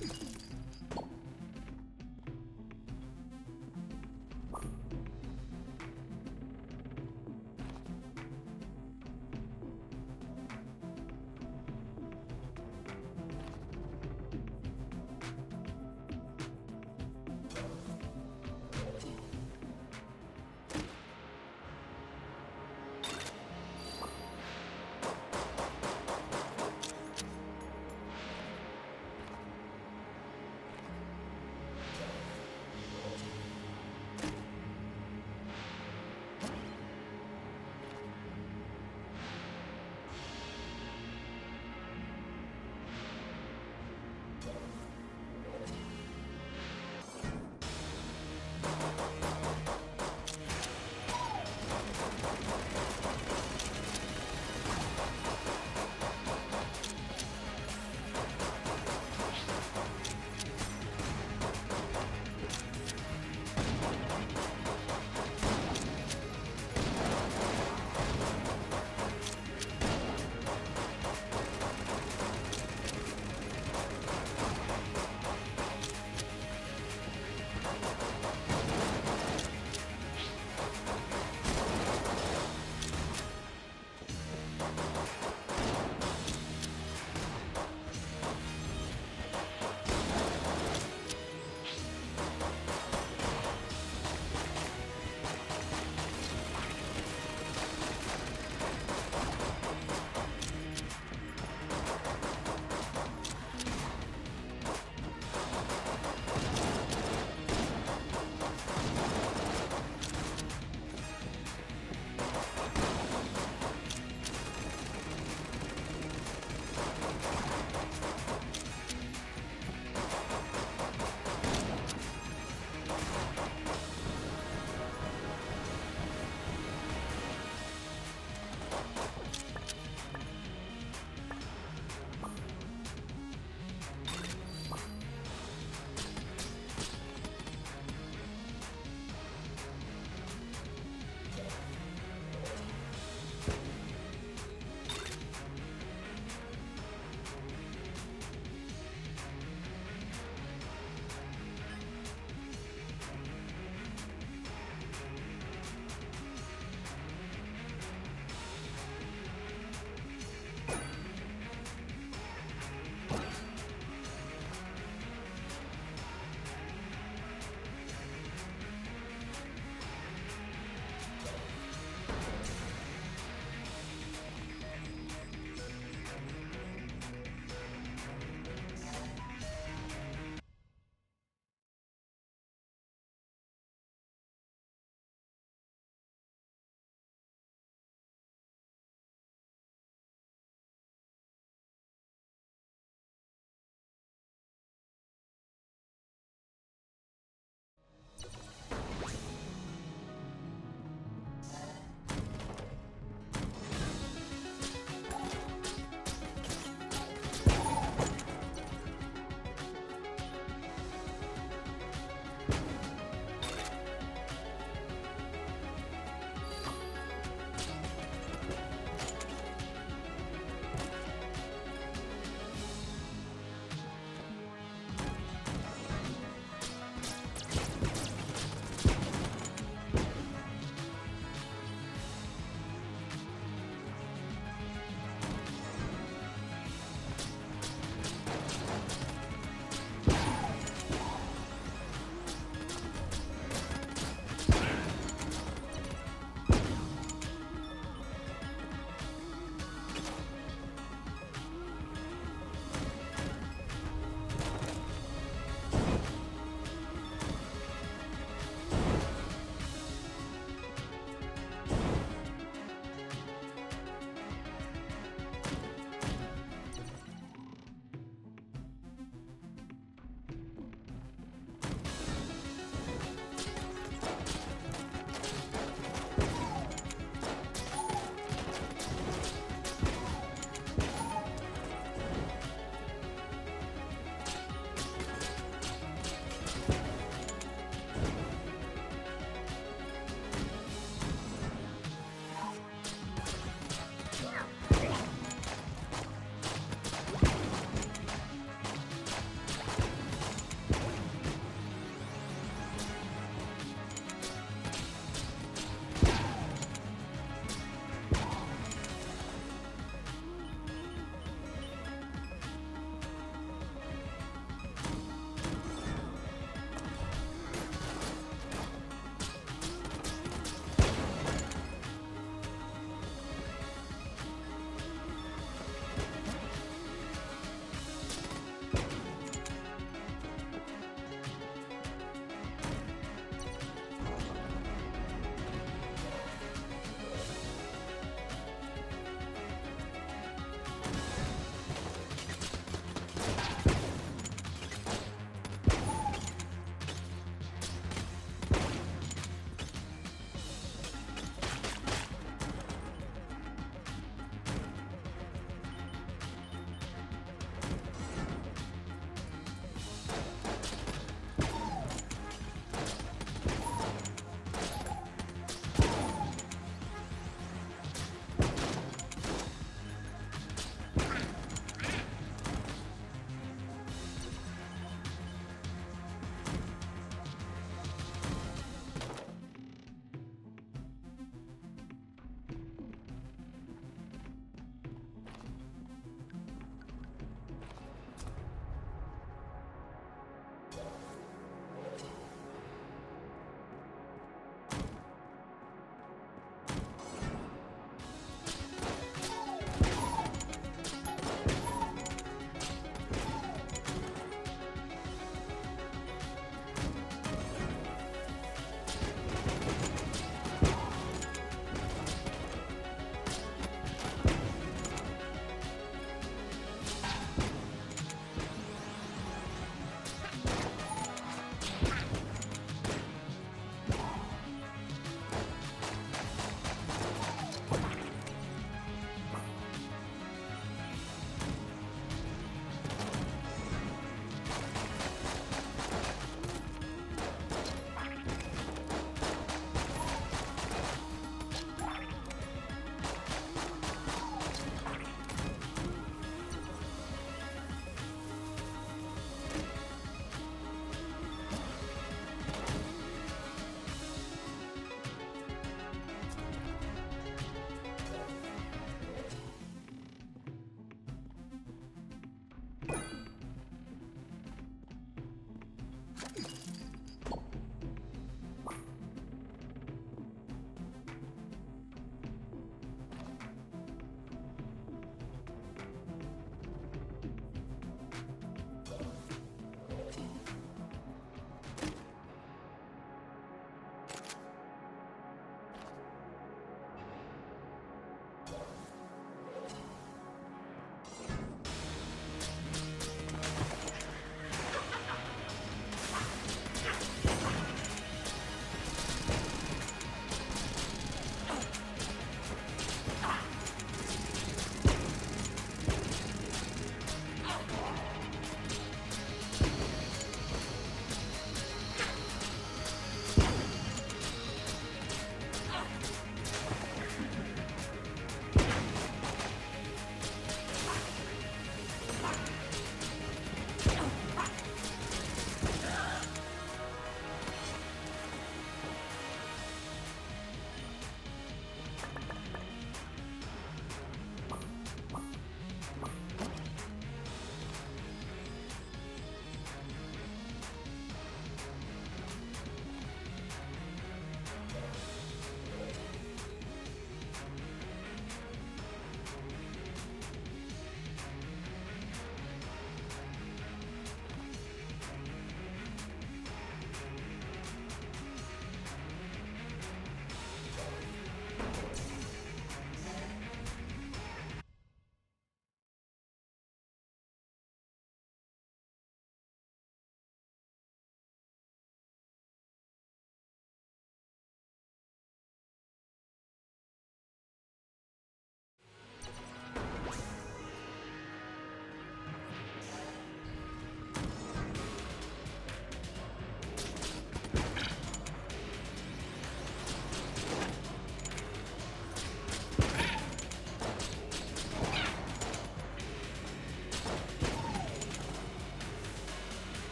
you